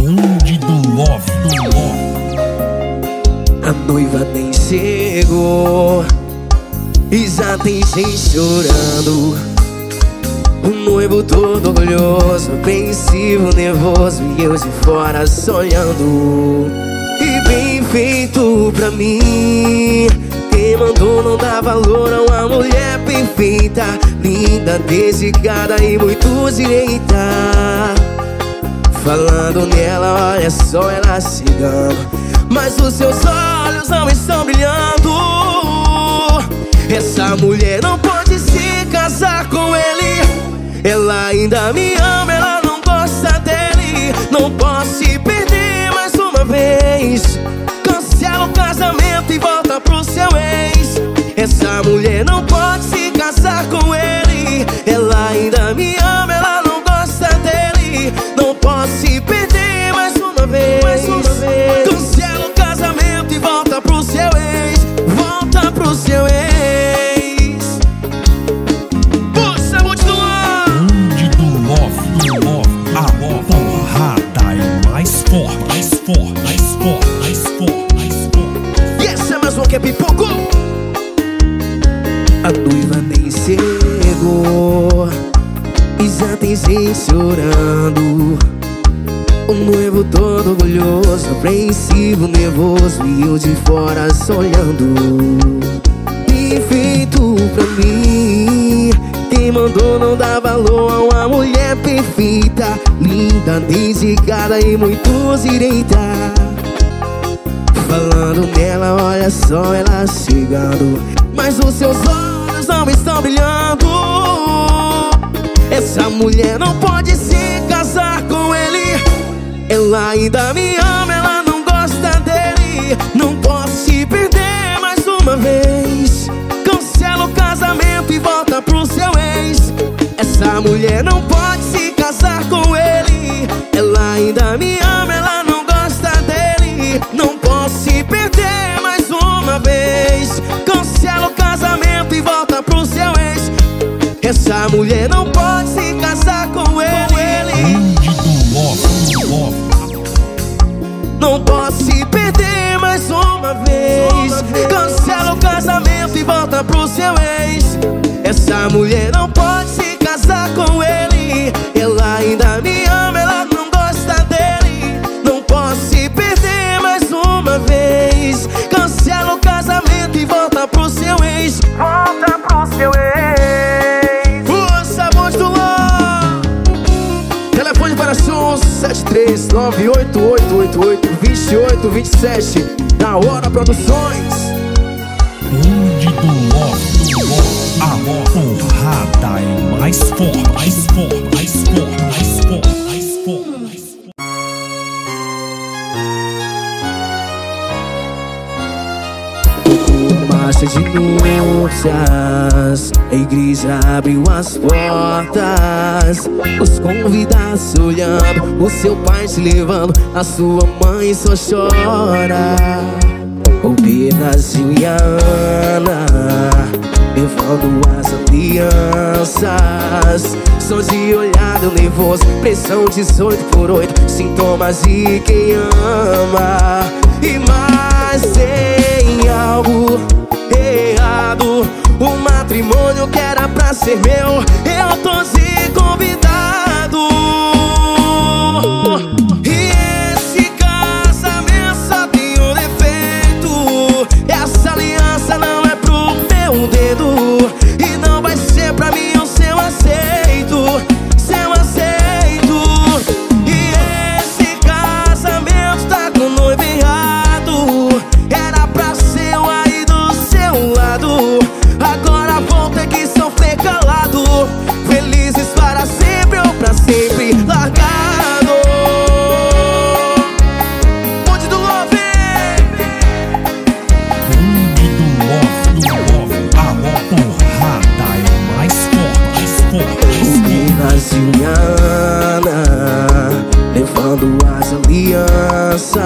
Bonde do Love, do Love. A noiva nem chegou. E já tem gente chorando. O noivo todo orgulhoso Apreensivo, nervoso E eu de fora sonhando. E bem feito pra mim. Quem mandou não dá valor a uma mulher perfeita. Linda, dedicada e muito direita Falando nela, olha só ela chegando mas os seus olhos não estão brilhando. Essa mulher não pode se casar com ele. Ela ainda me ama, ela não gosta dele. Não posso se perder mais uma vez. Cancela o casamento e volta pro seu ex. Essa mulher não pode se casar com ele. Ela ainda me ama, ela dele Não posso se perder mais uma vez, mais uma vez. Cancela o casamento e volta pro seu ex. Volta pro seu ex Apreensivo, nervoso E eu de fora só olhando. E feito pra mim. Quem mandou não dá valor a uma mulher perfeita. Linda, dedicada e muito direita. Falando nela, olha só ela chegando. Mas os seus olhos não estão brilhando. Essa mulher não pode se casar com ele Ela ainda me ama, ela não gosta dele. Não posso se perder mais uma vez. Cancela o casamento e volta pro seu ex. Essa mulher não pode se casar com ele. Ela ainda me ama, ela não gosta dele. Não posso se perder mais uma vez. Cancela o casamento e volta pro seu ex. Essa mulher não seu ex. Essa mulher não pode se casar com ele. Ela ainda me ama, ela não gosta dele. Não posso se perder mais uma vez. Cancela o casamento e volta pro seu ex. Volta pro seu ex. Força, voz do Ló Telefone para sons 73988882827 Na hora produções é mais forte, mais forte, mais forte, mais forte, mais forte. Marcha de núpcias A igreja abriu as portas. Os convidados olhando O seu pai te levando A sua mãe só chora. O Pedrozinho e a Ana Levando as alianças. Só de olhar deu nervoso Pressão 18 por 8 Sintomas de quem ama. E mais tem algo errado. O matrimônio que era pra ser meu. Eu tô se convidado Minas e Ana Levando as alianças.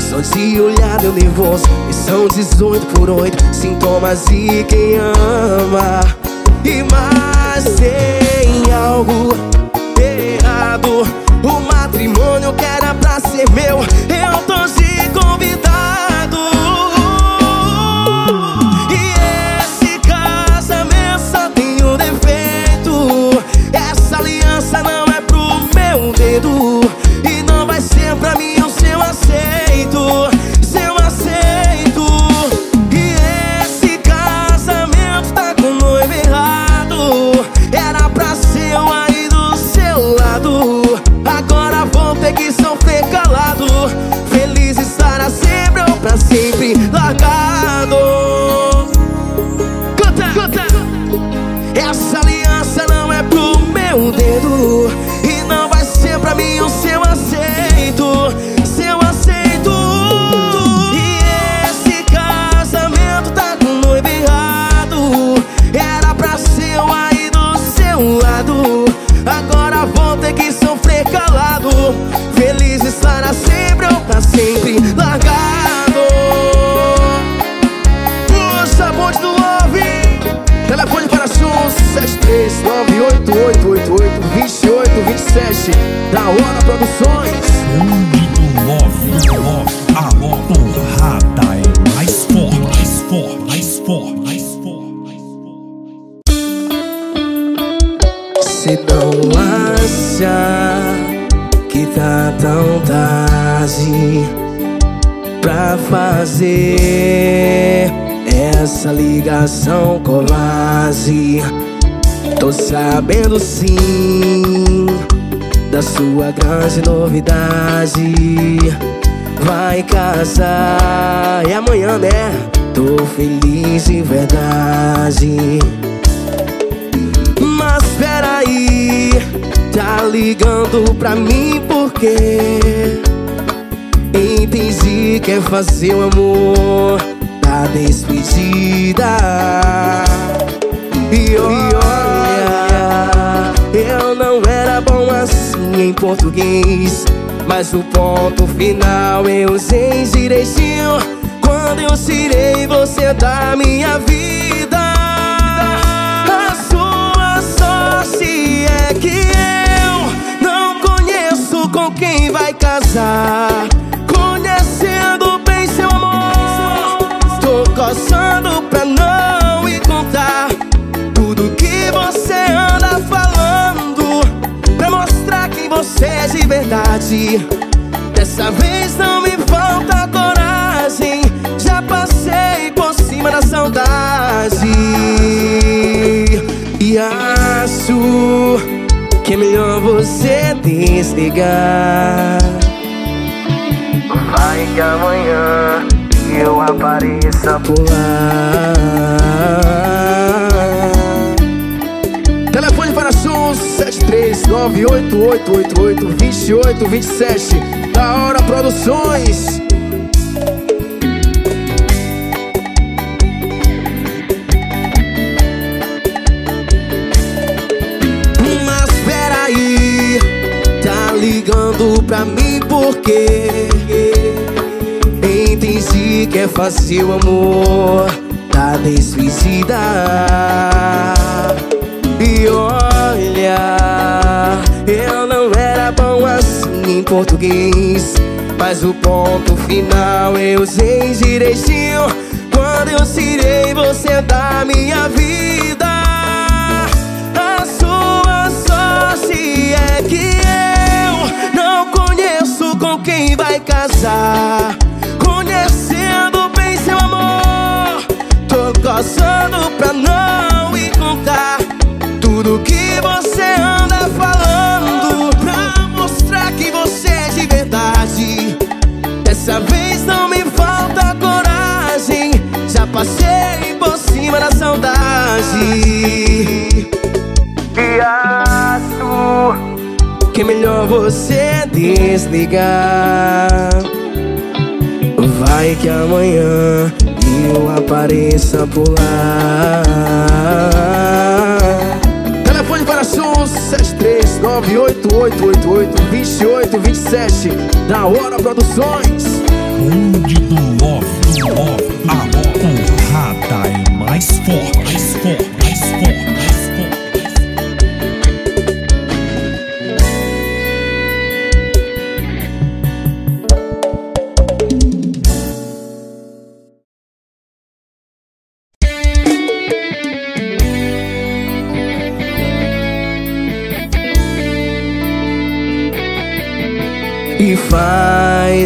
Só de olhar deu nervoso E são 18 por 8 Sintomas de quem ama E mais tem algo errado. O matrimônio que era pra ser meu Eu tô te convidado Tô sabendo sim da sua grande novidade. Vai casar e amanhã né? Tô feliz de verdade. Mas peraí Tá ligando pra mim porque Entendi que é fazer o amor da despedida. E olha, em português Mas o ponto final eu usei direitinho Quando eu tirei você da minha vida. A sua sorte é que eu não conheço com quem vai casar você é de verdade. Dessa vez não me falta coragem. Já passei por cima da saudade. E acho que é melhor você desligar. Vai que amanhã eu apareça por lá 73988882827 Da Hora Produções. Mas peraí Tá ligando pra mim porque Entendi que é o amor. Dessuicida E em português. Mas o ponto final eu usei direitinho Quando eu tirei você da minha vida. A sua sorte é que eu não conheço com quem vai casar. Conhecendo bem seu amor Tô coçando pra não me contar Tudo que você anda Dessa vez não me falta coragem. Já passei por cima da saudade. Acho que é melhor você desligar? Vai que amanhã eu apareça por lá. Telefone para Sul 73988882827 Da Hora Produções. Bonde do Love, do Love, a porrada é mais forte, mais forte,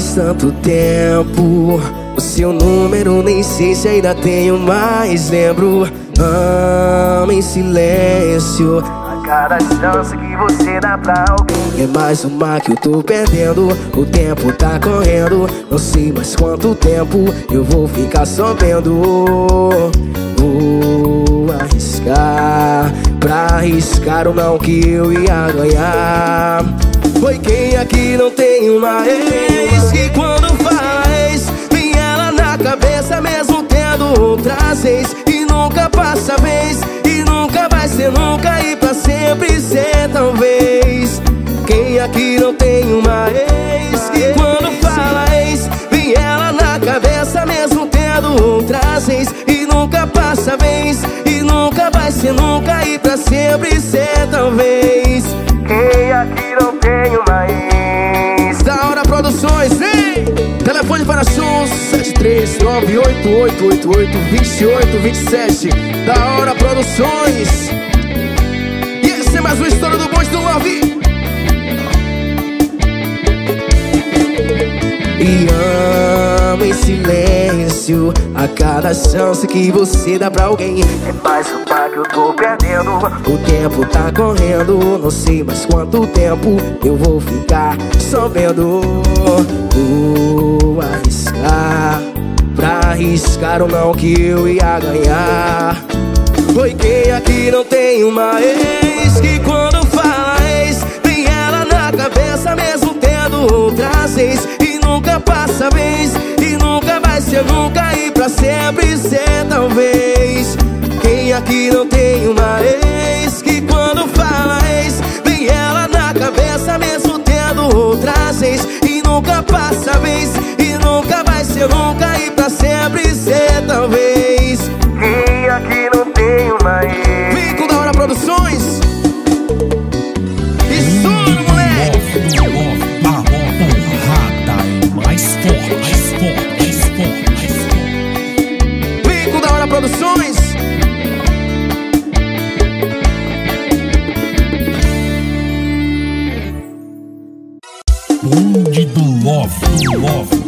faz tanto tempo. O seu número nem sei se ainda tenho mais Lembro, amo em silêncio. Cada chance que você dá pra alguém. É mais uma que eu tô perdendo. O tempo tá correndo. Não sei mais quanto tempo Eu vou ficar só vendo Vou arriscar Pra arriscar o não que eu ia ganhar Foi quem aqui não tem uma ex Que quando faz Vem ela na cabeça mesmo tendo outras ex. E nunca passa vez E nunca vai ser nunca e pra sempre ser talvez. Quem aqui não tem uma ex Que quando fala ex Vem ela na cabeça mesmo tendo outras ex. E nunca passa vez E nunca vai ser nunca e pra sempre ser talvez Aqui não uma ex Da Hora Produções, vem! Telefone para sons 73988882827 Da Hora Produções! É mais uma história do bonde do Love. E amo em silêncio A cada chance que você dá pra alguém. É mais que eu tô perdendo. O tempo tá correndo Não sei mais quanto tempo Eu vou ficar só vendo Vou arriscar. Pra arriscar ou não que eu ia ganhar. Foi quem aqui não tem uma ex Que quando fala ex Tem ela na cabeça mesmo tendo outras ex. E nunca passa vez E nunca vai ser nunca E pra sempre ser talvez Quem aqui não tem uma ex Que quando fala ex Vem ela na cabeça mesmo tendo outras ex. E nunca passa vez E nunca vai ser nunca E pra sempre ser talvez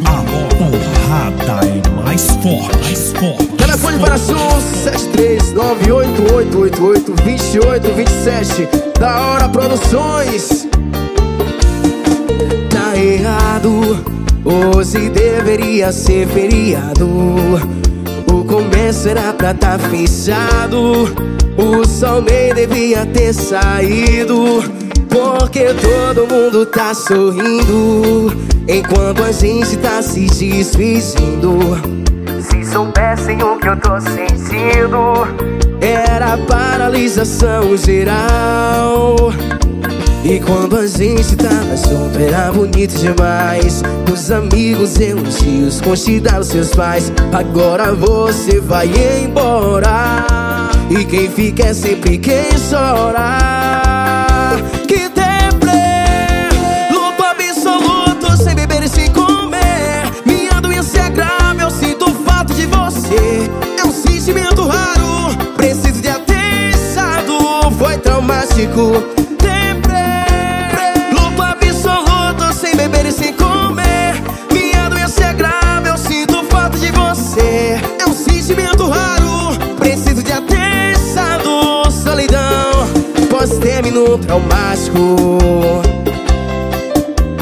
A porrada é mais forte, mais forte. Telefone para sons 73988882827 Da Hora Produções Tá errado Hoje deveria ser feriado O comércio era pra tá fechado O sol nem devia ter saído Porque todo mundo tá sorrindo Enquanto a gente tá se desfazendo se soubessem o que eu tô sentindo. Era paralisação geral. E quando a gente tava junto era bonito demais. Os amigos, elogios, considera os seus pais. Agora você vai embora. E quem fica é sempre quem chora traumático Deprê Luto absoluto, sem beber e sem comer. Minha doença é grave, eu sinto falta de você. É um sentimento raro, preciso de atestado Solidão, pós-término traumático.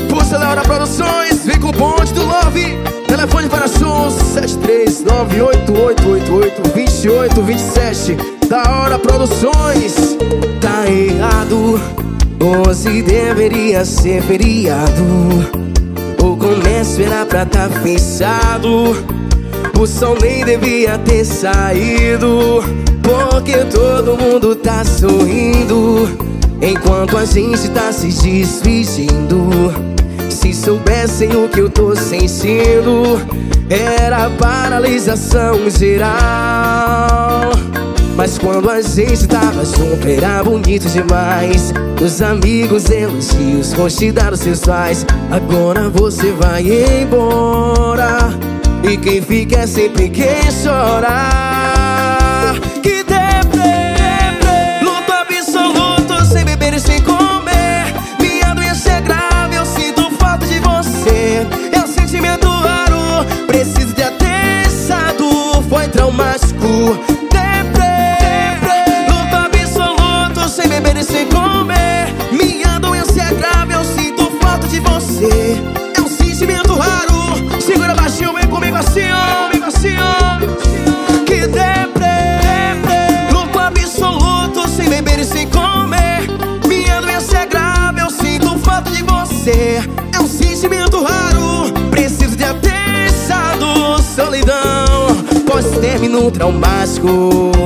Puxa da hora produções, vem com o bonde do Love. Telefone para sons 73988882827 Da hora produções. Tá errado. Hoje deveria ser feriado. O comércio era pra tá fechado. O sol nem devia ter saído. Porque todo mundo tá sorrindo. Enquanto a gente tá se desfingindo Se soubessem o que eu tô sentindo Era paralisação geral Mas quando a gente tava junto era bonito demais Os amigos, elogios, considera os seus pais Agora você vai embora. E quem fica é sempre quem chora você é um sentimento raro. Segura baixinho, vem comigo assim, ó, comigo assim, assim, ó. Que deprê, louco absoluto, sem beber e sem comer. Minha doença é grave, eu sinto falta de você. É um sentimento raro, preciso de atenção, solidão. Pós-término traumático.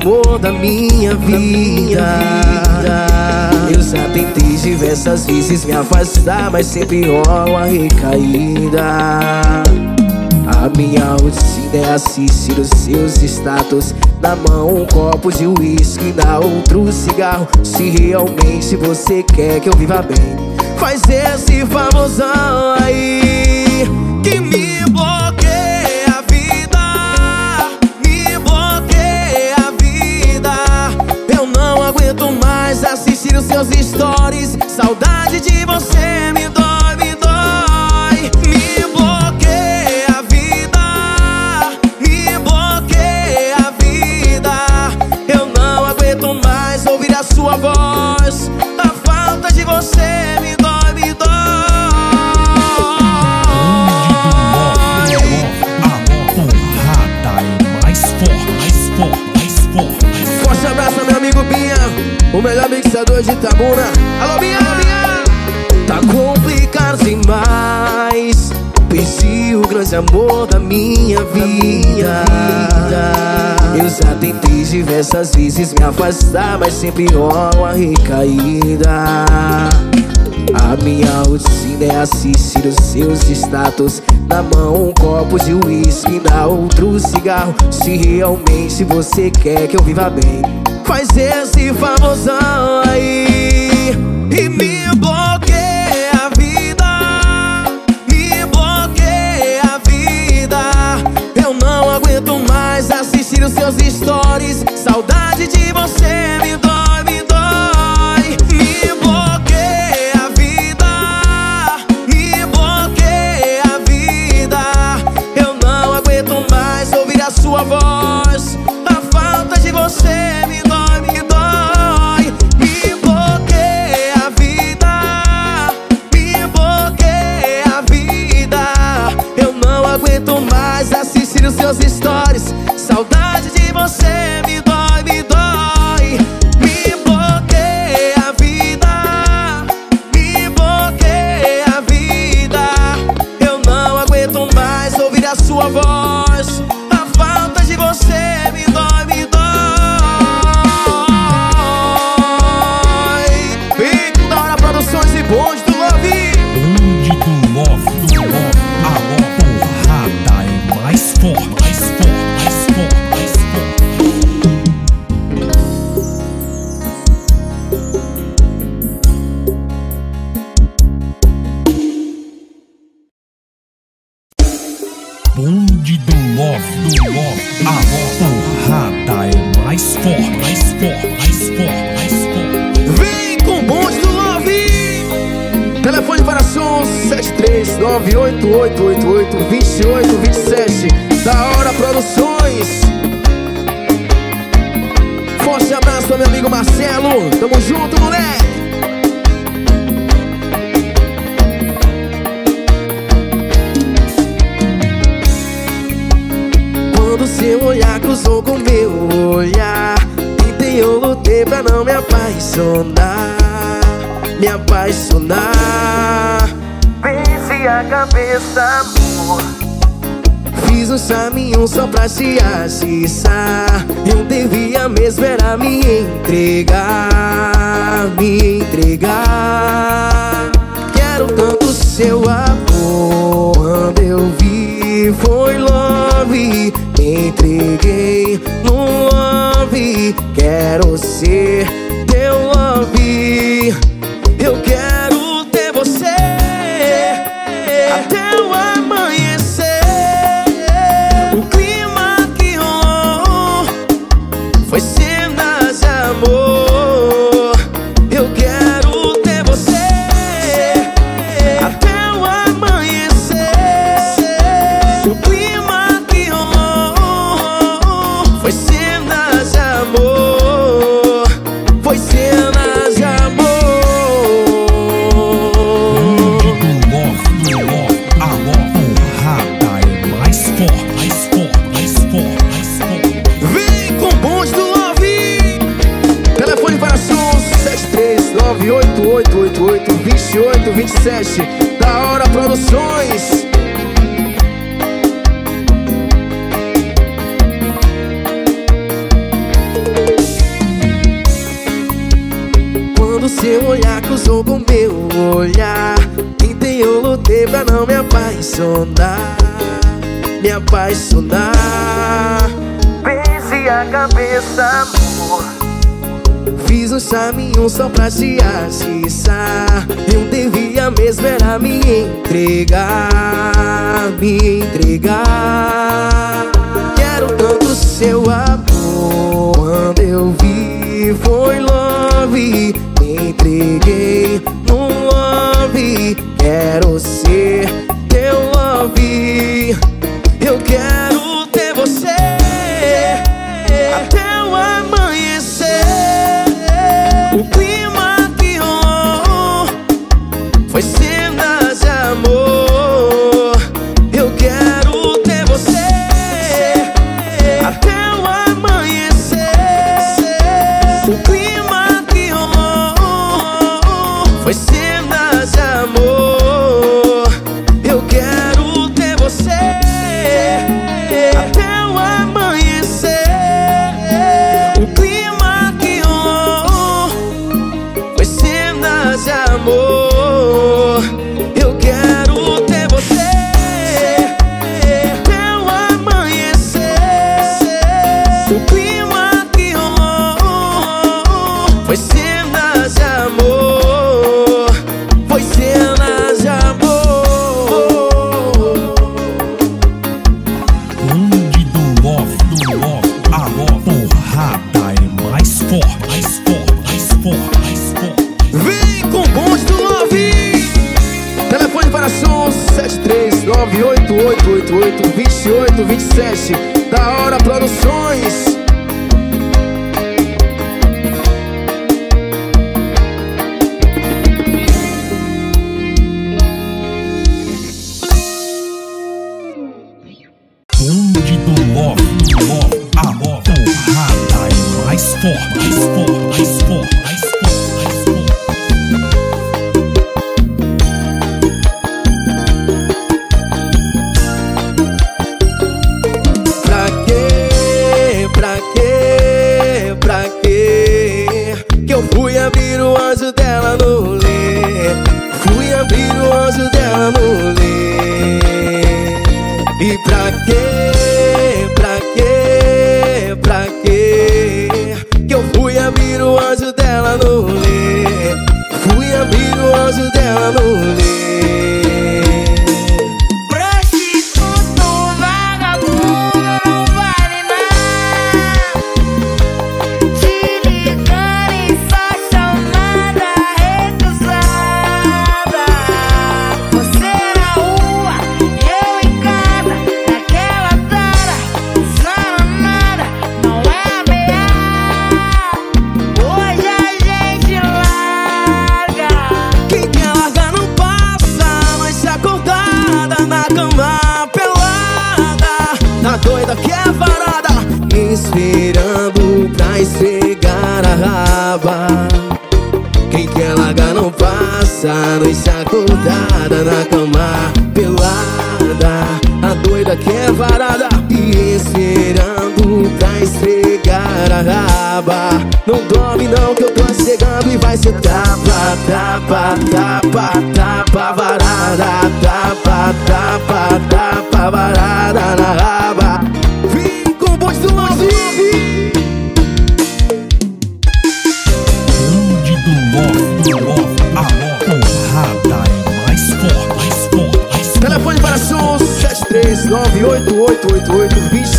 amor da minha vida. Eu já tentei diversas vezes me afastar, mas sempre rolo a recaída. A minha rotina é assistir os seus status Na mão um copo de uísque, na outro um cigarro Se realmente você quer que eu viva bem Faz esse famosão aí seus stories, saudade de você. Já tentei diversas vezes me afastar Mas sempre rola a recaída. A minha rotina é assistir os seus status Na mão um copo de uísque, na outro cigarro. Se realmente você quer que eu viva bem Faz esse famosão aí E me nos seus stories. Saudade de você me dói, me dói. Me bloqueia a vida. Me bloqueia a vida. Eu não aguento mais ouvir a sua voz. 988882827 Da Hora Produções. Forte abraço meu amigo Marcelo. Tamo junto, moleque. Quando seu olhar cruzou com meu olhar Tentei eu lutei pra não me apaixonar Me apaixonar. A cabeça, amor. Fiz um chaminho só pra te agiçar Eu devia mesmo era me entregar Me entregar. Quero tanto seu amor. Quando eu vi foi love Me entreguei no love. Quero ser teu love. só pra te atiçar Eu devia mesmo era me entregar Me entregar.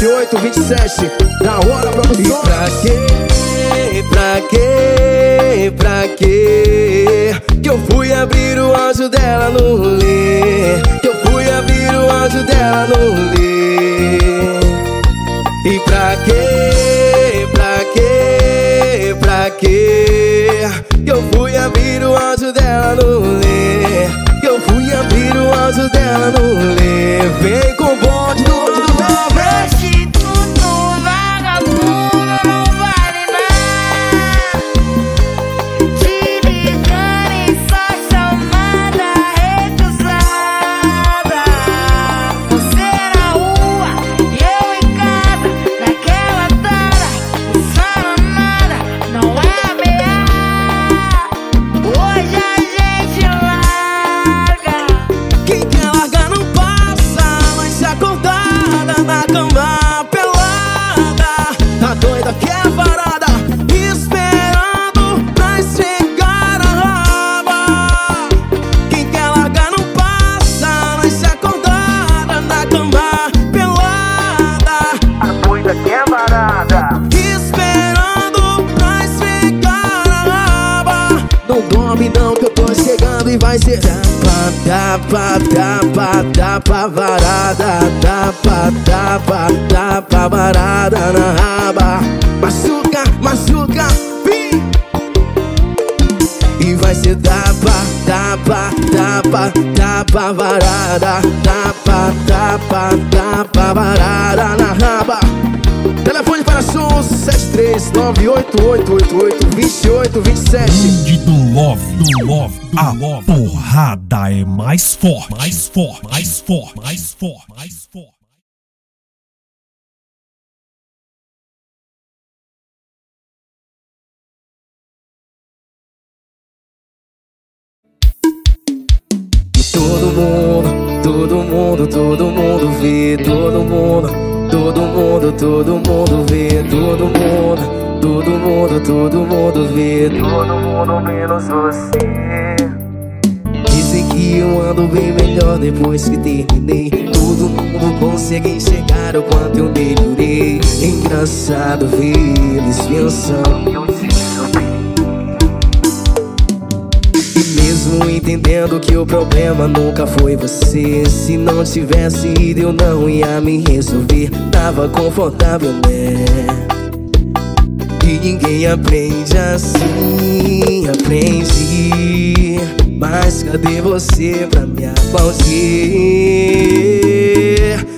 28, 27, da hora, produção. E pra quê? tapa, tapa, tapa varada, tapa, tapa, tapa varada na raba. Machuca, machuca, pi. E vai ser tapa, tapa, tapa, tapa varada, tapa, tapa, tapa varada na raba. Telefone para som 73 988 28 27 do Love, do Love, do love. porrada forte, mais forte, mais forte, mais forte, mais forte. Todo mundo, todo mundo, todo mundo vê, todo mundo, todo mundo, todo mundo vê, todo mundo, todo mundo, todo mundo vê, todo mundo menos você que eu ando bem melhor depois que terminei Todo mundo consegue enxergar o quanto eu melhorei. Engraçado ver eles pensando E mesmo entendendo que o problema nunca foi você Se não tivesse ido eu não ia me resolver. Tava confortável, né? E ninguém aprende assim, aprende mas cadê você pra me aplaudir?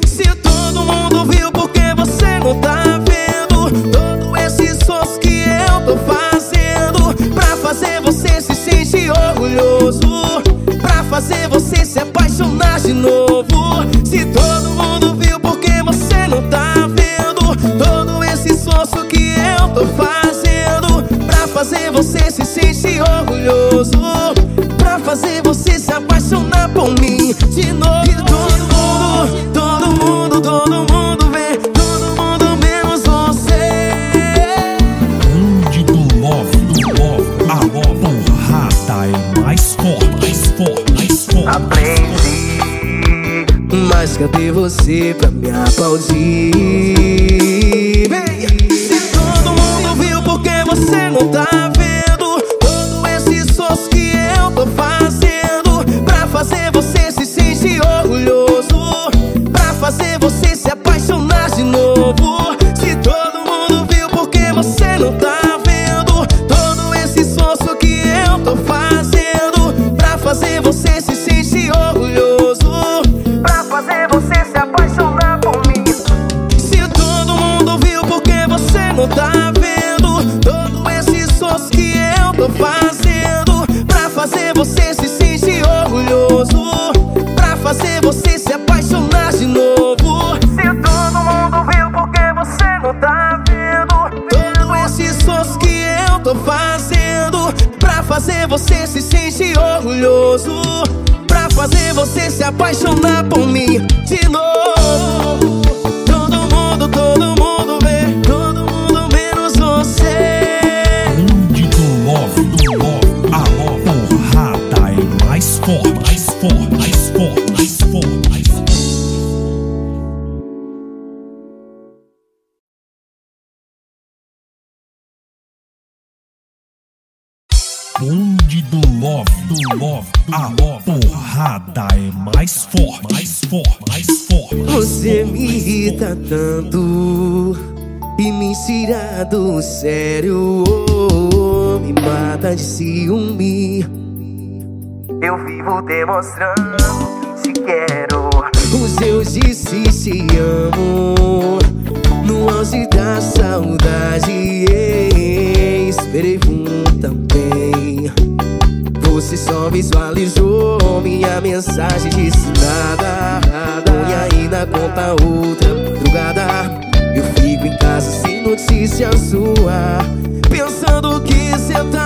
Se todo mundo viu, por que você não tá vendo? Todo esse esforço que eu tô fazendo Pra fazer você se sentir orgulhoso Pra fazer você se apaixonar de novo Se todo mundo você se sentir orgulhoso Pra fazer você se apaixonar de novo Se todo mundo viu, por que você não tá vendo? Todo esse esforço que eu tô fazendo Pra fazer você se sentir orgulhoso Pra fazer você se apaixonar por mim forte, mais forte, mais forte. mais Você forte, me irrita forte. tanto E me tira do sério oh, Me mata de ciúme Eu vivo demonstrando que te quero Os eu disse te amo No auge da saudade Esperei um também você só visualizou minha mensagem disse nada aí na conta outra madrugada. Eu fico em casa sem notícia sua Pensando que cê tá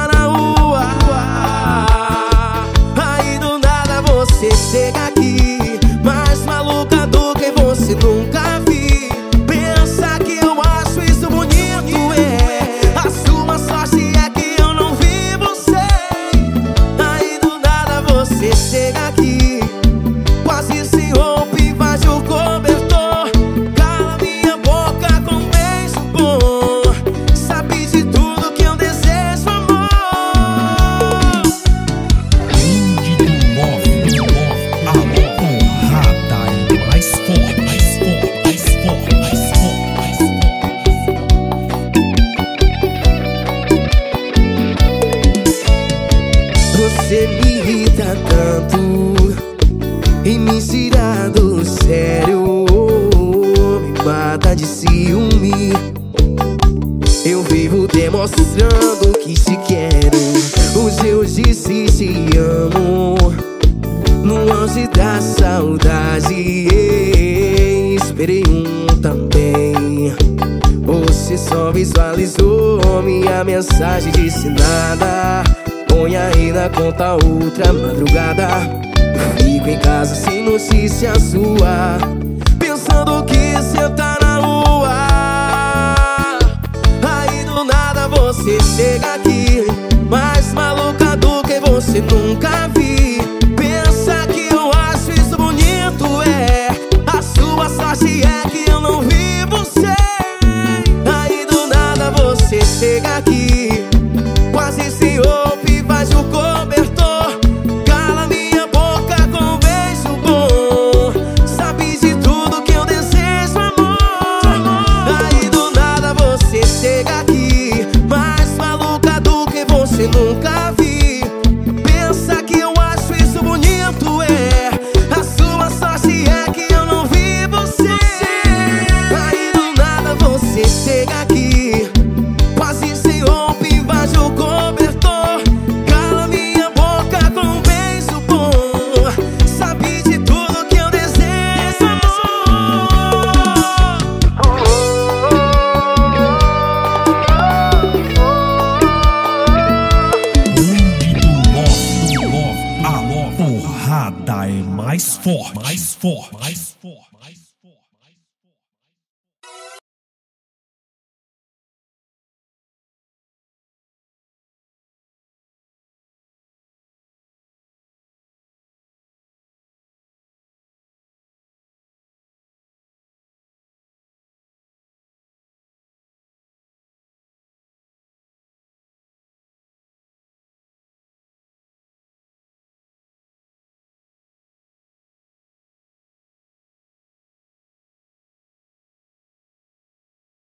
demonstrando que te quero Os eu disse te amo No auge da saudade Esperei um também você só visualizou minha mensagem, disse nada. Põe aí na conta outra madrugada. Fico em casa sem notícia sua. Pensando que chega aqui. Mais maluca do que você nunca